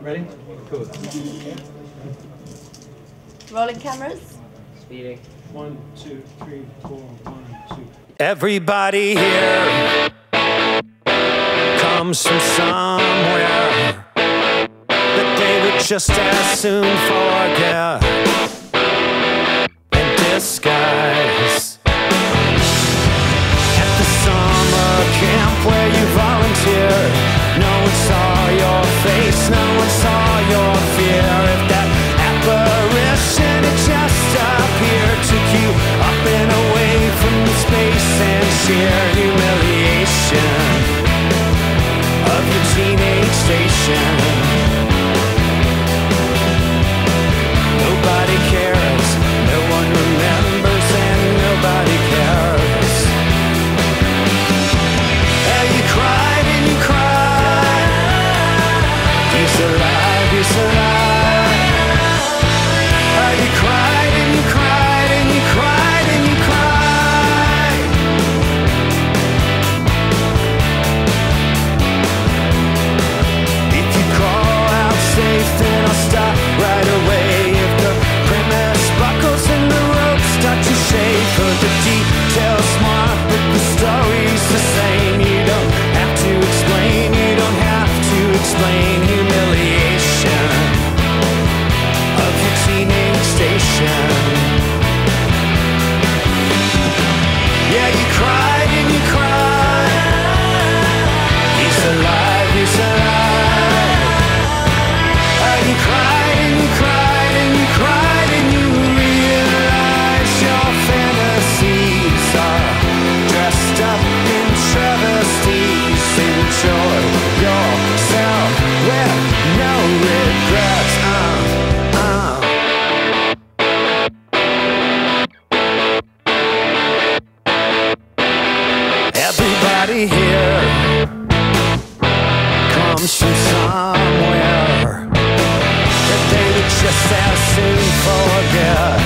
Ready? Cool. Rolling cameras. Speeding. One, two, three, four, one, two. Everybody here comes from somewhere that they would just as soon forget. attention perfect really here comes from somewhere that they would just as soon forget.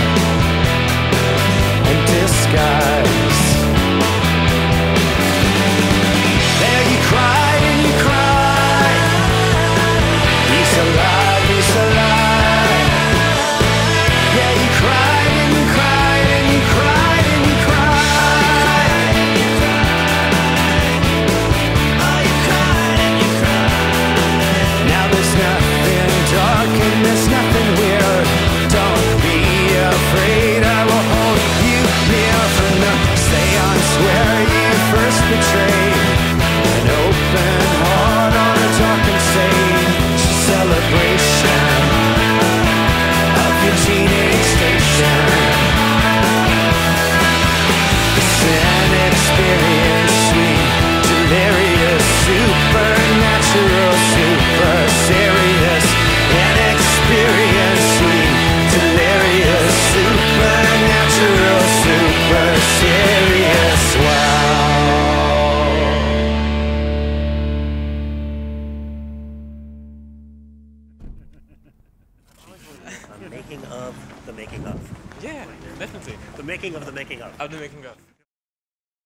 making of the making of. Yeah, definitely. The making of the making of. Of the making of.